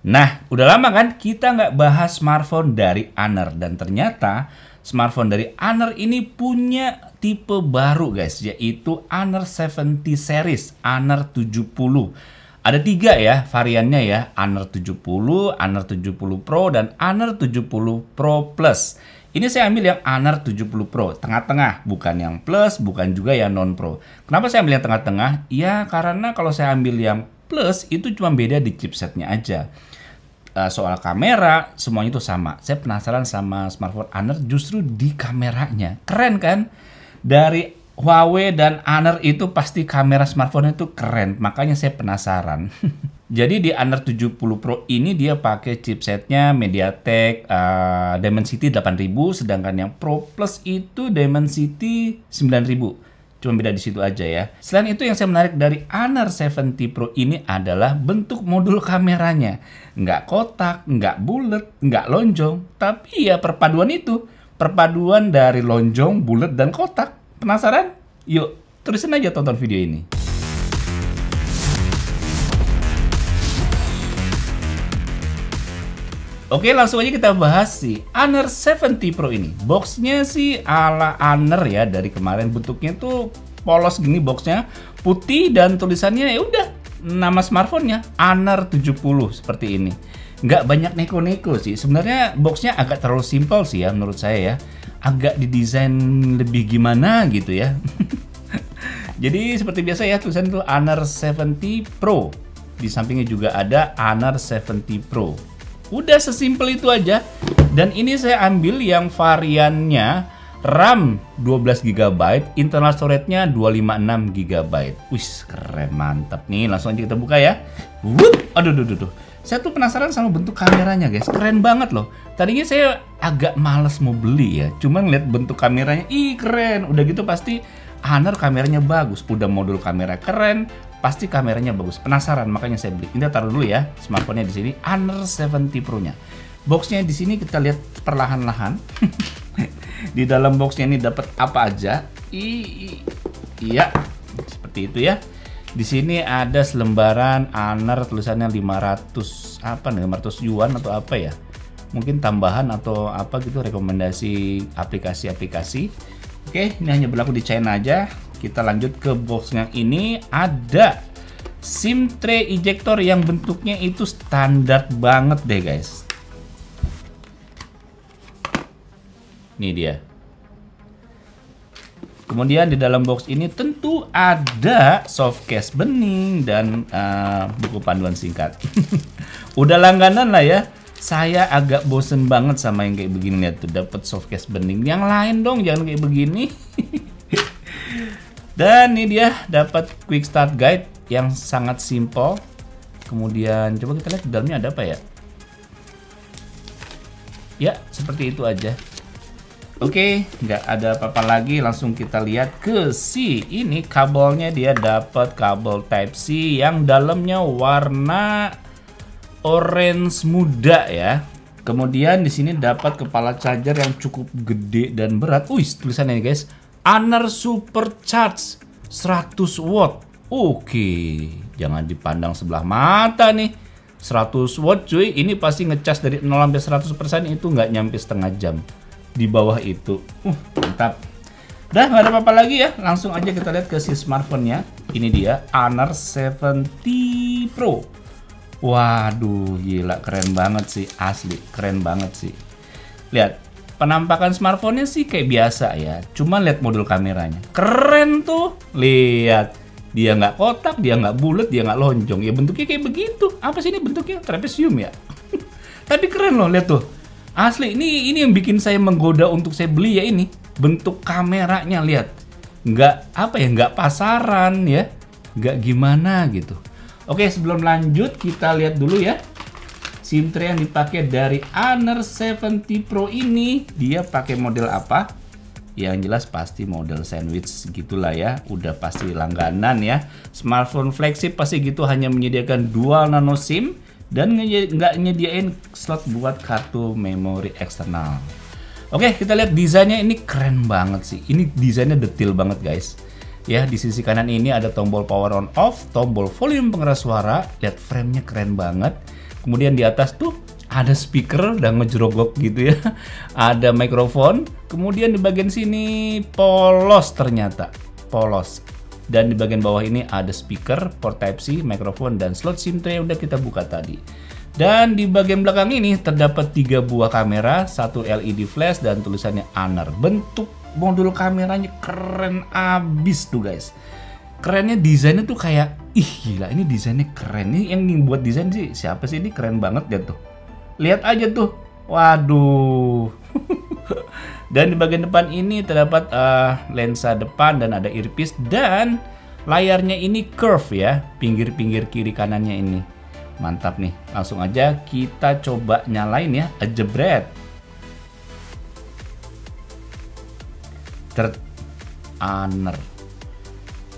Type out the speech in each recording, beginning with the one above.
Nah, udah lama kan kita nggak bahas smartphone dari Honor dan ternyata smartphone dari Honor ini punya tipe baru guys, yaitu Honor 70 series, Honor 70. Ada tiga ya variannya ya, Honor 70, Honor 70 Pro, dan Honor 70 Pro Plus. Ini saya ambil yang Honor 70 Pro, tengah-tengah, bukan yang Plus, bukan juga yang non Pro. Kenapa saya ambil yang tengah-tengah? Ya karena kalau saya ambil yang Plus itu cuma beda di chipsetnya aja. Uh, soal kamera semuanya itu sama. Saya penasaran sama smartphone Honor justru di kameranya. Keren kan? Dari Huawei dan Honor itu pasti kamera smartphone itu keren. Makanya saya penasaran. Jadi di Honor 70 Pro ini dia pakai chipsetnya MediaTek uh, Dimensity 8000 sedangkan yang Pro Plus itu Dimensity 9000 Cuma beda di situ aja ya. Selain itu yang saya menarik dari Honor 70 Pro ini adalah bentuk modul kameranya. Nggak kotak, nggak bulat, nggak lonjong. Tapi ya perpaduan itu. Perpaduan dari lonjong, bulat, dan kotak. Penasaran? Yuk, terusin aja tonton video ini. Oke langsung aja kita bahas si Honor 70 Pro ini. Boxnya sih ala Honor ya dari kemarin bentuknya tuh polos gini boxnya putih dan tulisannya ya udah nama smartphone-nya Honor 70 seperti ini. Nggak banyak neko-neko sih. Sebenarnya boxnya agak terlalu simpel sih ya menurut saya ya. Agak didesain lebih gimana gitu ya. Jadi seperti biasa ya tulisan itu Honor 70 Pro. Di sampingnya juga ada Honor 70 Pro. Udah sesimpel itu aja. Dan ini saya ambil yang variannya RAM 12 GB, internal storage-nya 256 GB. Wih, keren mantap nih. Langsung aja kita buka ya. Wup, aduh, aduh, aduh. Saya tuh penasaran sama bentuk kameranya, guys. Keren banget loh. Tadinya saya agak males mau beli ya. Cuman lihat bentuk kameranya, ih keren. Udah gitu pasti Honor kameranya bagus. Udah modul kamera keren, pasti kameranya bagus. Penasaran makanya saya beli. Ini taruh dulu ya smartphone-nya di sini Honor 70 Pro-nya. Boxnya di sini kita lihat perlahan-lahan. di dalam boxnya ini dapat apa aja? I, iya, seperti itu ya. Di sini ada selembaran Honor tulisannya 500 apa nih 500 yuan atau apa ya? Mungkin tambahan atau apa gitu rekomendasi aplikasi-aplikasi. Oke, ini hanya berlaku di China aja kita lanjut ke box yang ini ada SIM tray ejector yang bentuknya itu standar banget deh guys. Ini dia. Kemudian di dalam box ini tentu ada soft case bening dan uh, buku panduan singkat. Udah langganan lah ya. Saya agak bosen banget sama yang kayak begini lihat tuh dapat soft case bening. Yang lain dong jangan kayak begini. Dan ini dia dapat quick start guide yang sangat simple. Kemudian coba kita lihat di dalamnya ada apa ya? Ya, seperti itu aja. Oke, nggak ada apa-apa lagi. Langsung kita lihat ke si ini kabelnya dia dapat kabel Type C yang dalamnya warna orange muda ya. Kemudian di sini dapat kepala charger yang cukup gede dan berat. Wih, tulisannya guys Honor Supercharge 100 watt. Oke, jangan dipandang sebelah mata nih. 100 watt cuy, ini pasti ngecas dari 0 sampai 100% itu nggak nyampe setengah jam. Di bawah itu. Uh, mantap. Udah nggak ada apa-apa lagi ya. Langsung aja kita lihat ke si smartphone-nya. Ini dia Honor 70 Pro. Waduh, gila keren banget sih, asli keren banget sih. Lihat, penampakan smartphone-nya sih kayak biasa ya. Cuma lihat modul kameranya. Keren tuh. Lihat. Dia nggak kotak, dia nggak bulat, dia nggak lonjong. Ya bentuknya kayak begitu. Apa sih ini bentuknya? Trapezium ya? Tapi keren loh, lihat tuh. Asli, ini ini yang bikin saya menggoda untuk saya beli ya ini. Bentuk kameranya, lihat. Nggak, apa ya, nggak pasaran ya. Nggak gimana gitu. Oke, sebelum lanjut, kita lihat dulu ya SIM tray yang dipakai dari Honor 70 Pro ini dia pakai model apa? Yang jelas pasti model sandwich gitulah ya, udah pasti langganan ya. Smartphone flagship pasti gitu hanya menyediakan dual nano SIM dan nggak nyediain slot buat kartu memori eksternal. Oke, kita lihat desainnya ini keren banget sih. Ini desainnya detail banget guys. Ya, di sisi kanan ini ada tombol power on off, tombol volume pengeras suara. Lihat framenya keren banget Kemudian di atas tuh ada speaker dan ngejerogok gitu ya. Ada mikrofon. Kemudian di bagian sini polos ternyata. Polos. Dan di bagian bawah ini ada speaker, port Type-C, mikrofon, dan slot SIM tray udah kita buka tadi. Dan di bagian belakang ini terdapat tiga buah kamera, satu LED flash dan tulisannya Honor. Bentuk modul kameranya keren abis tuh guys. Kerennya desainnya tuh kayak, ih gila ini desainnya keren. Ini yang buat desain sih siapa sih ini keren banget ya tuh. Lihat aja tuh. Waduh. dan di bagian depan ini terdapat uh, lensa depan dan ada earpiece dan layarnya ini curve ya, pinggir-pinggir kiri kanannya ini. Mantap nih. Langsung aja kita coba nyalain ya, jebret. Ter Honor.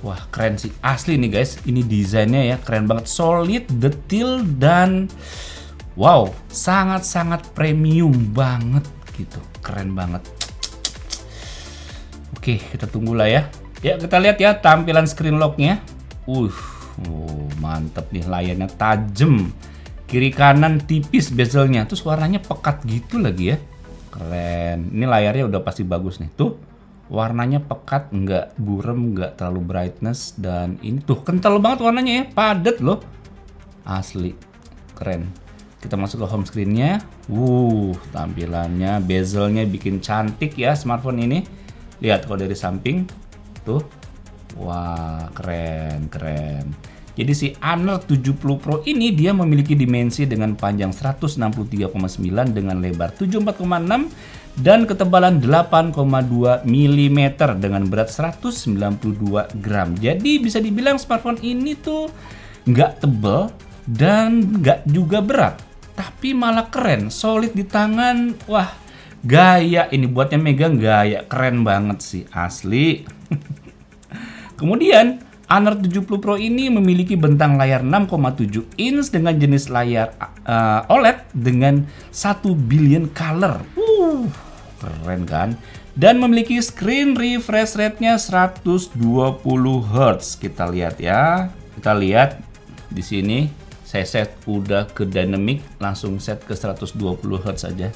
Wah, keren sih. Asli nih guys. Ini desainnya ya keren banget, solid, detail dan Wow, sangat-sangat premium banget gitu. Keren banget. Oke, kita tunggulah ya. Ya, kita lihat ya tampilan screen locknya. Uh, oh, mantep nih layarnya tajam. Kiri kanan tipis bezelnya. Terus warnanya pekat gitu lagi ya. Keren. Ini layarnya udah pasti bagus nih. Tuh, warnanya pekat, nggak burem, nggak terlalu brightness. Dan ini tuh kental banget warnanya ya. Padat loh. Asli. Keren. Kita masuk ke home screen-nya. Uh, tampilannya, bezelnya bikin cantik ya smartphone ini. Lihat kalau dari samping. Tuh. Wah, keren, keren. Jadi si Honor 70 Pro ini dia memiliki dimensi dengan panjang 163,9 dengan lebar 74,6 dan ketebalan 8,2 mm dengan berat 192 gram. Jadi bisa dibilang smartphone ini tuh nggak tebel dan nggak juga berat tapi malah keren, solid di tangan. Wah, gaya ini buatnya megang gaya, keren banget sih, asli. Kemudian, Honor 70 Pro ini memiliki bentang layar 6,7 inch dengan jenis layar uh, OLED dengan 1 billion color. Uh, keren kan? Dan memiliki screen refresh rate-nya 120 Hz. Kita lihat ya. Kita lihat di sini saya set udah ke dynamic langsung set ke 120 Hz saja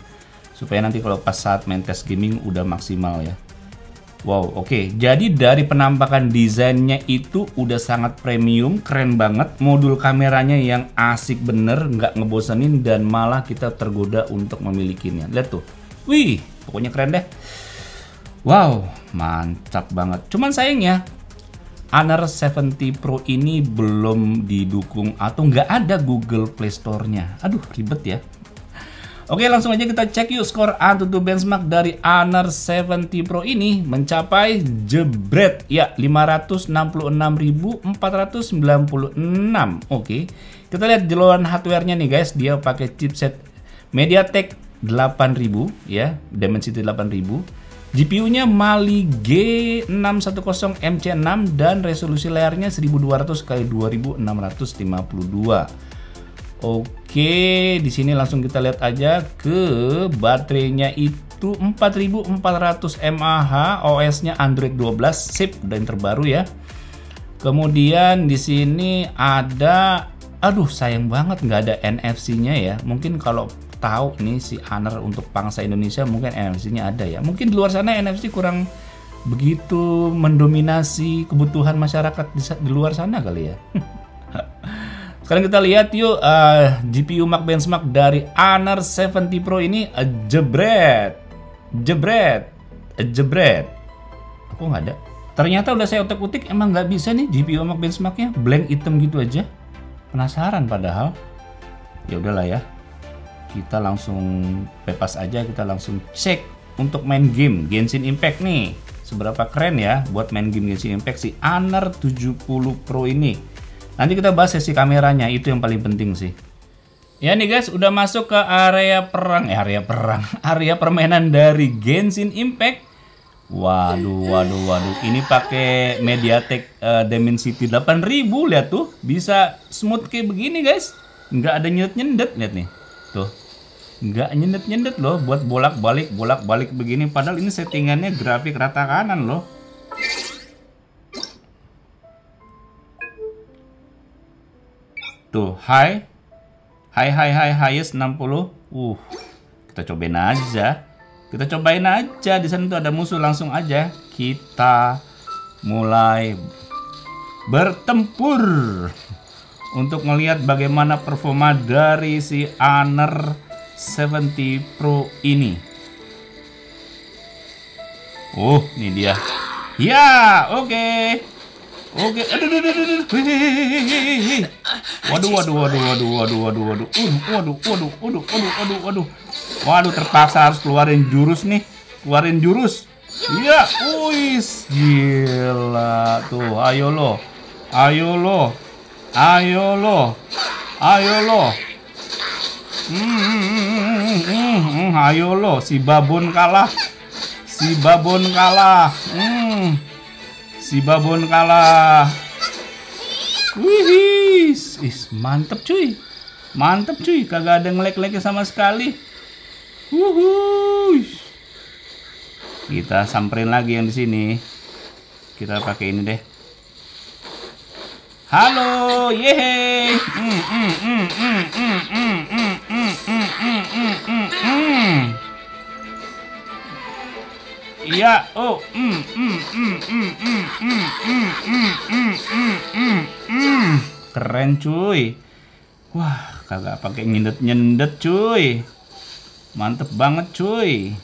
supaya nanti kalau pas saat main test gaming udah maksimal ya Wow, oke. Okay. Jadi dari penampakan desainnya itu udah sangat premium, keren banget. Modul kameranya yang asik bener, nggak ngebosenin dan malah kita tergoda untuk memilikinya. Lihat tuh. Wih, pokoknya keren deh. Wow, mantap banget. Cuman sayangnya Honor 70 Pro ini belum didukung atau nggak ada Google Play Store-nya. Aduh, ribet ya. Oke, langsung aja kita cek yuk skor Antutu benchmark dari Honor 70 Pro ini mencapai jebret ya 566.496. Oke. Kita lihat jeluan hardware-nya nih guys, dia pakai chipset MediaTek 8000 ya, Dimensity 8000 GPU-nya Mali G610 MC6 dan resolusi layarnya 1200 x 2652. Oke, di sini langsung kita lihat aja ke baterainya itu 4400 mAh, OS-nya Android 12, sip dan terbaru ya. Kemudian di sini ada aduh sayang banget nggak ada NFC-nya ya. Mungkin kalau tahu ini si Honor untuk bangsa Indonesia mungkin NFC-nya ada ya. Mungkin di luar sana NFC kurang begitu mendominasi kebutuhan masyarakat di luar sana kali ya. Sekarang kita lihat yuk uh, GPU Mac benchmark dari Honor 70 Pro ini uh, jebret. Jebret. Uh, jebret. Aku nggak ada. Ternyata udah saya utik-utik emang nggak bisa nih GPU Mac benchmarknya blank item gitu aja. Penasaran padahal. Ya udahlah ya kita langsung bebas aja kita langsung cek untuk main game Genshin Impact nih seberapa keren ya buat main game Genshin Impact si Honor 70 Pro ini nanti kita bahas sesi kameranya itu yang paling penting sih ya nih guys udah masuk ke area perang eh area perang area permainan dari Genshin Impact Waduh, waduh, waduh. Ini pakai MediaTek uh, Dimensity 8000 lihat tuh, bisa smooth kayak begini guys. Nggak ada nyendet-nyendet lihat nih. Tuh nggak nyendet-nyendet loh buat bolak-balik bolak-balik begini padahal ini settingannya grafik rata kanan loh tuh high Hai hai hai highest 60. Uh. Kita cobain aja. Kita cobain aja di sana tuh ada musuh langsung aja. Kita mulai bertempur untuk melihat bagaimana performa dari si Honor 70 Pro ini. Oh, ini dia. Ya, oke. Okay. Oke, aduh, aduh, aduh, aduh, waduh, waduh, waduh, waduh, waduh, waduh, waduh, waduh, waduh, waduh, waduh, waduh, waduh, waduh, waduh, terpaksa harus keluarin jurus nih, keluarin jurus, iya, uis, gila, tuh, ayo lo, ayo lo, ayo lo, ayo lo, hmm, hmm, hmm, ayo lo, si babon kalah, si babon kalah, hmm. Si babon kalah. Wih, is mantep cuy. Mantep cuy, kagak ada ngelek-leknya sama sekali. Wuhuy. Kita samperin lagi yang di sini. Kita pakai ini deh. Halo. Mm, mm, mm, mm, mm, mm, mm, mm, mm, mm, mm, mm. Iya, oh, mm, mm, mm, mm, mm, mm, mm, mm, mm, mm, mm, mm. Keren cuy. Wah, kagak pakai nyendet-nyendet cuy. Mantep banget cuy.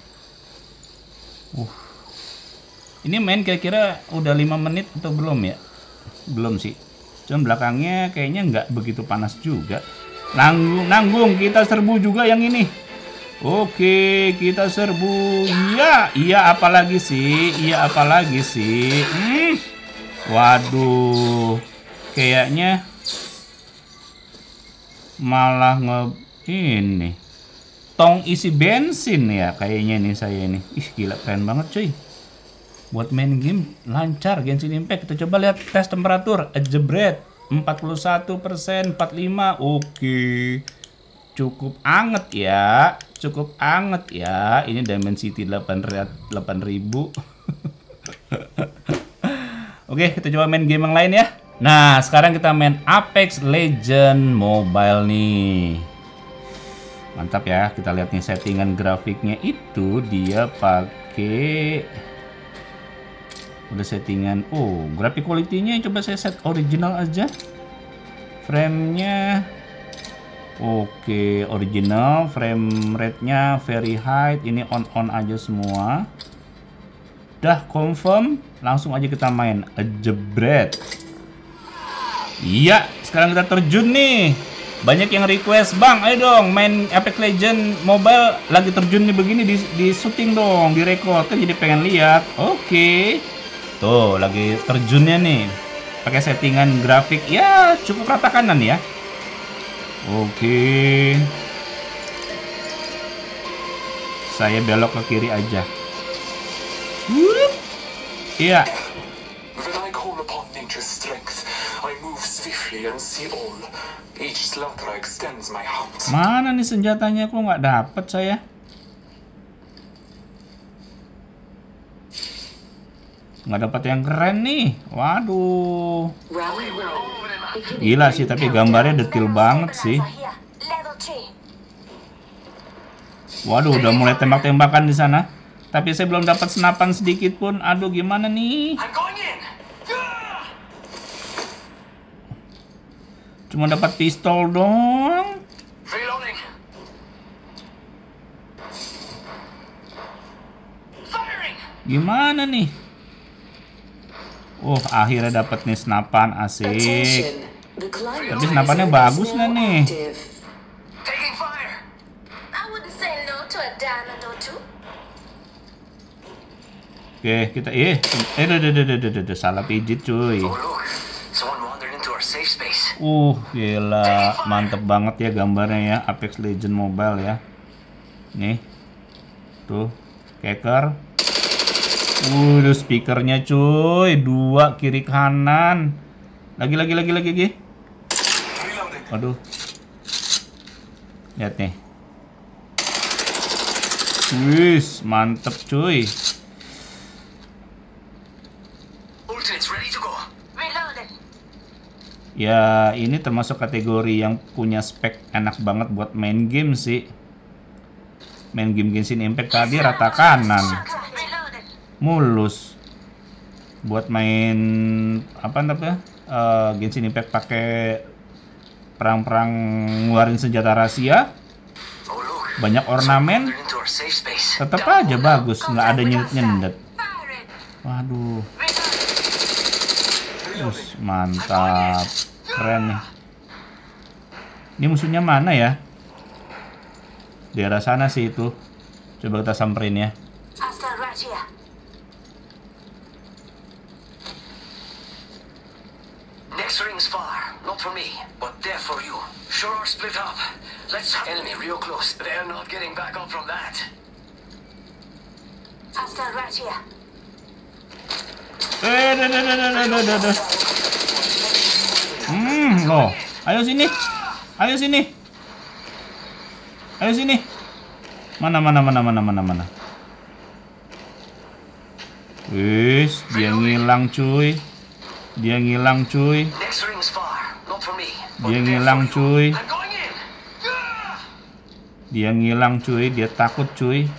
Uh. Ini main kira-kira udah 5 menit atau belum ya? Belum sih. Cuma belakangnya kayaknya nggak begitu panas juga. Nanggung, nanggung kita serbu juga yang ini. Oke, kita serbu. Iya, iya apalagi sih? Iya apalagi sih? Hmm. Waduh. Kayaknya malah nge ini tong isi bensin ya kayaknya nih saya ini. Ih, gila keren banget cuy. Buat main game lancar Genshin Impact. Kita coba lihat tes temperatur. Jebret 41%, 45. Oke. Cukup anget ya cukup anget ya. Ini Dimensity 8000. Oke, kita coba main game yang lain ya. Nah, sekarang kita main Apex Legend Mobile nih. Mantap ya, kita lihat nih settingan grafiknya itu dia pakai udah settingan. Oh, grafik quality-nya coba saya set original aja. Frame-nya Oke, original frame rate-nya very high. Ini on-on aja semua. Dah confirm, langsung aja kita main. Jebret. Iya, sekarang kita terjun nih. Banyak yang request, "Bang, ayo dong main Apex Legend Mobile lagi terjun nih begini di di syuting dong, di record." Kan jadi pengen lihat. Oke. Tuh, lagi terjunnya nih. Pakai settingan grafik ya cukup rata kanan ya. Oke. Saya belok ke kiri aja. Iya. Mana nih senjatanya? Kok nggak dapet saya? Nggak dapet yang keren nih. Waduh. Gila sih, tapi gambarnya detail banget sih. Waduh, udah mulai tembak-tembakan di sana. Tapi saya belum dapat senapan sedikit pun. Aduh, gimana nih? Cuma dapat pistol dong. Gimana nih? Oh, akhirnya dapat nih senapan asik. Tapi senapannya bagus nggak nih? Oke, kita eh eh deh deh deh deh deh salah pijit cuy. Uh, gila, mantep banget ya gambarnya ya Apex Legend Mobile ya. Nih. Tuh, keker Udah speakernya cuy, dua kiri kanan. Lagi lagi lagi lagi lagi. Waduh. Lihat nih. Wis, mantep cuy. Ya, ini termasuk kategori yang punya spek enak banget buat main game sih. Main game Genshin Impact tadi rata kanan. Mulus. Buat main apa namanya? Uh, Genshin Impact pakai perang-perang ngeluarin senjata rahasia. Banyak ornamen. Tetap aja bagus, nggak ada nyendet-nyendet. Waduh. Us, mantap. Keren nih. Ini musuhnya mana ya? Di arah sana sih itu. Coba kita samperin ya. Dah, dah, dah, dah, dah, dah. Hmm, loh. Ayo sini. Ayo sini. Ayo sini. Mana, mana, mana, mana, mana, mana. Wis, dia ngilang cuy. Dia ngilang cuy. Dia ngilang cuy. Dia ngilang cuy, dia takut cuy.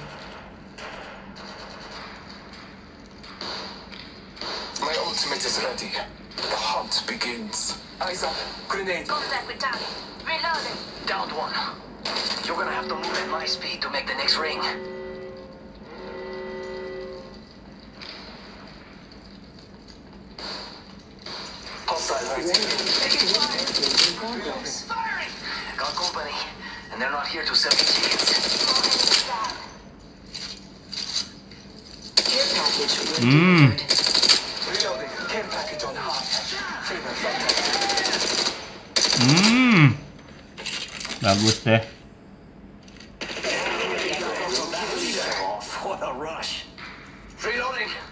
Got company, and they're not here to sell me tickets. Care package. Mmm. Hmm. Bagus deh.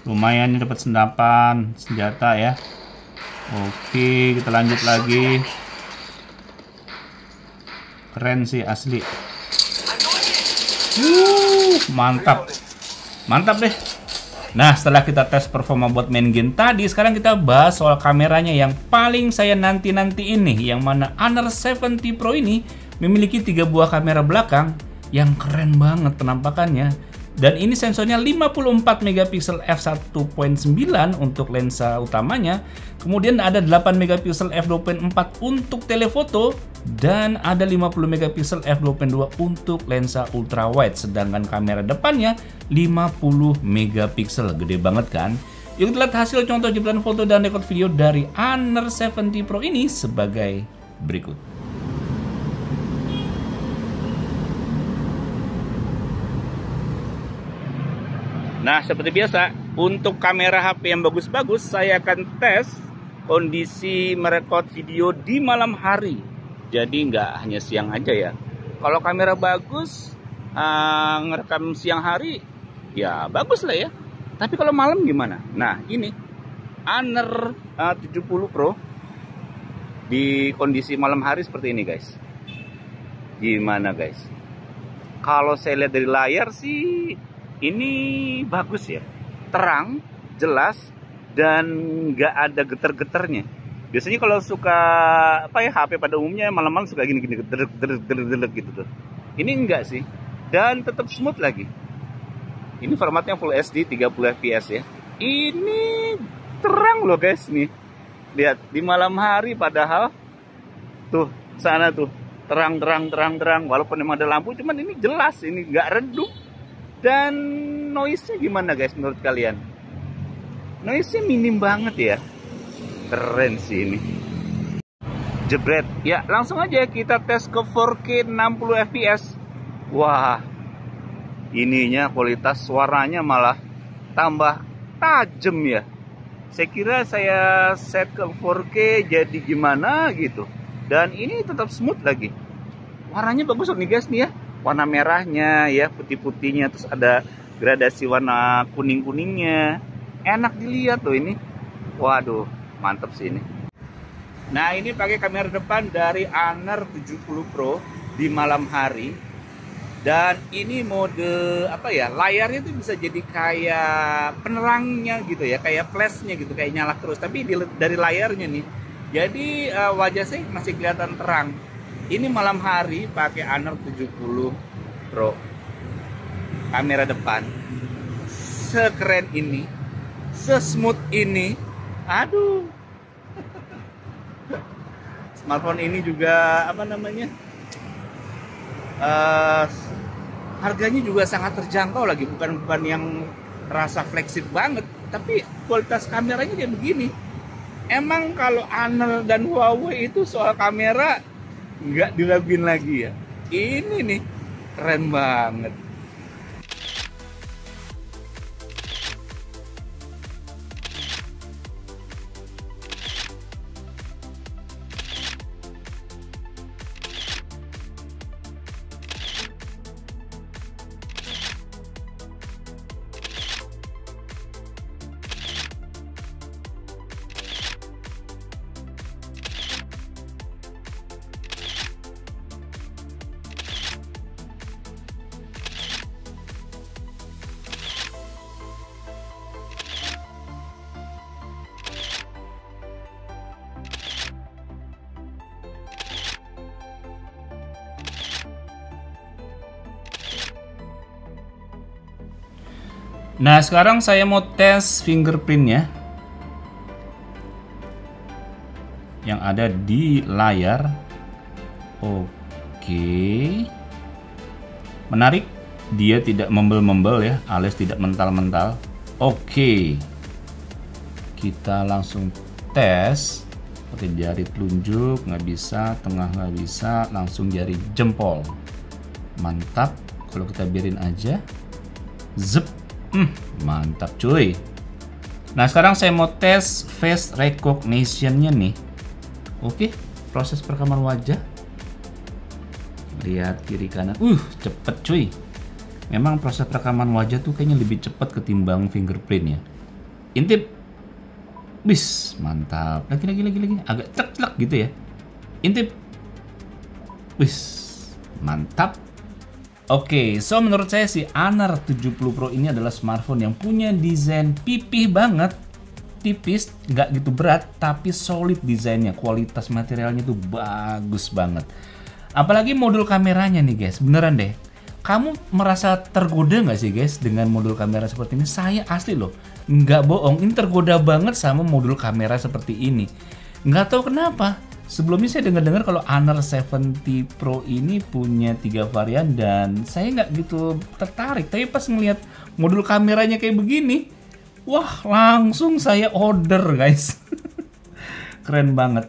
Lumayan nih dapat sendapan senjata ya. Oke, kita lanjut lagi. Keren sih asli. Uh, mantap. Mantap deh. Nah, setelah kita tes performa buat main game tadi, sekarang kita bahas soal kameranya yang paling saya nanti-nanti ini, yang mana Honor 70 Pro ini memiliki tiga buah kamera belakang yang keren banget penampakannya. Dan ini sensornya 54 megapiksel f1.9 untuk lensa utamanya, kemudian ada 8 megapiksel f2.4 untuk telefoto dan ada 50 megapiksel f2.2 untuk lensa ultrawide sedangkan kamera depannya 50 megapiksel. Gede banget kan? Yuk lihat hasil contoh jeplan foto dan rekod video dari Honor 70 Pro ini sebagai berikut. Nah, seperti biasa, untuk kamera HP yang bagus-bagus, saya akan tes kondisi merekod video di malam hari. Jadi nggak hanya siang aja ya. Kalau kamera bagus, uh, ngerekam siang hari, ya bagus lah ya. Tapi kalau malam gimana? Nah, ini Honor uh, 70 Pro di kondisi malam hari seperti ini guys. Gimana guys? Kalau saya lihat dari layar sih ini bagus ya. Terang jelas dan nggak ada getar-getarnya biasanya kalau suka apa ya HP pada umumnya malam-malam suka gini-gini derek gitu tuh. Ini enggak sih dan tetap smooth lagi. Ini formatnya Full HD 30 fps ya. Ini terang loh guys nih. Lihat di malam hari padahal tuh sana tuh terang terang terang terang. Walaupun emang ada lampu cuman ini jelas ini nggak redup dan noise-nya gimana guys menurut kalian? Noise-nya minim banget ya. Keren sih ini. Jebret. Ya, langsung aja kita tes ke 4K 60 fps. Wah. Ininya kualitas suaranya malah tambah tajam ya. Saya kira saya set ke 4K jadi gimana gitu. Dan ini tetap smooth lagi. Warnanya bagus nih guys nih ya warna merahnya ya putih-putihnya terus ada gradasi warna kuning-kuningnya. Enak dilihat tuh ini. Waduh mantep sih ini. Nah ini pakai kamera depan dari Honor 70 Pro di malam hari. Dan ini mode apa ya layarnya itu bisa jadi kayak penerangnya gitu ya kayak flashnya gitu kayak nyala terus. Tapi di, dari layarnya nih. Jadi uh, wajah saya masih kelihatan terang. Ini malam hari pakai Honor 70 Pro. Kamera depan. Sekeren ini, sesmooth ini. Aduh. Smartphone ini juga apa namanya? Uh, harganya juga sangat terjangkau lagi, bukan bukan yang rasa flagship banget, tapi kualitas kameranya kayak begini emang kalau Honor dan Huawei itu soal kamera nggak diraguin lagi ya? Ini nih keren banget Nah, sekarang saya mau tes fingerprintnya. Yang ada di layar. Oke. Menarik. Dia tidak membel-membel ya, alias tidak mental-mental. Oke. Kita langsung tes. Pakai jari telunjuk, nggak bisa, tengah nggak bisa, langsung jari jempol. Mantap. Kalau kita biarin aja. Zep Hmm, mantap cuy. Nah sekarang saya mau tes face recognition-nya nih. Oke, proses perekaman wajah. Lihat kiri kanan. Uh, cepet cuy. Memang proses perekaman wajah tuh kayaknya lebih cepat ketimbang fingerprint ya. Intip. Bis, mantap. Lagi lagi lagi lagi. Agak cek-cek gitu ya. Intip. Bis, mantap. Oke, okay, so menurut saya si Honor 70 Pro ini adalah smartphone yang punya desain pipih banget, tipis, nggak gitu berat, tapi solid desainnya, kualitas materialnya tuh bagus banget. Apalagi modul kameranya nih guys, beneran deh. Kamu merasa tergoda nggak sih guys dengan modul kamera seperti ini? Saya asli loh, nggak bohong, ini tergoda banget sama modul kamera seperti ini. Nggak tahu kenapa, Sebelumnya saya dengar-dengar kalau Honor 70 Pro ini punya tiga varian dan saya nggak gitu tertarik. Tapi pas ngeliat modul kameranya kayak begini, wah langsung saya order guys. Keren banget.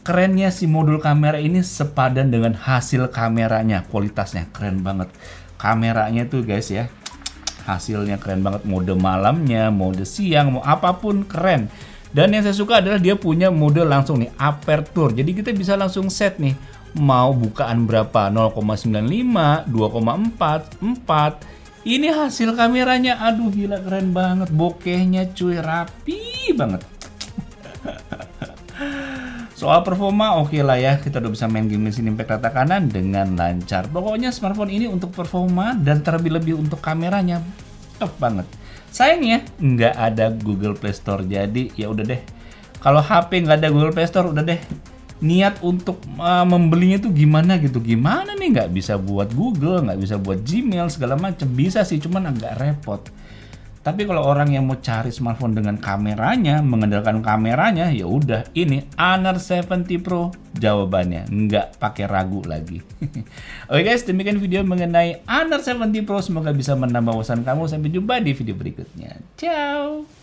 Kerennya si modul kamera ini sepadan dengan hasil kameranya, kualitasnya keren banget. Kameranya tuh guys ya, hasilnya keren banget. Mode malamnya, mode siang, mau apa pun keren dan yang saya suka adalah dia punya mode langsung nih aperture. Jadi kita bisa langsung set nih mau bukaan berapa 0,95, 2,4, 4. Ini hasil kameranya. Aduh gila keren banget. Bokehnya cuy rapi banget. Soal performa oke okay lah ya, kita udah bisa main game Genshin Impact rata kanan dengan lancar. Pokoknya smartphone ini untuk performa dan terlebih-lebih untuk kameranya top banget. Sayangnya nggak ada Google Play Store jadi ya udah deh. Kalau HP nggak ada Google Play Store udah deh. Niat untuk uh, membelinya tuh gimana gitu? Gimana nih nggak bisa buat Google, nggak bisa buat Gmail segala macam. Bisa sih, cuman agak repot. Tapi kalau orang yang mau cari smartphone dengan kameranya, mengandalkan kameranya, ya udah ini Honor 70 Pro jawabannya, nggak pakai ragu lagi. Oke guys, demikian video mengenai Honor 70 Pro. Semoga bisa menambah wawasan kamu. Sampai jumpa di video berikutnya. Ciao.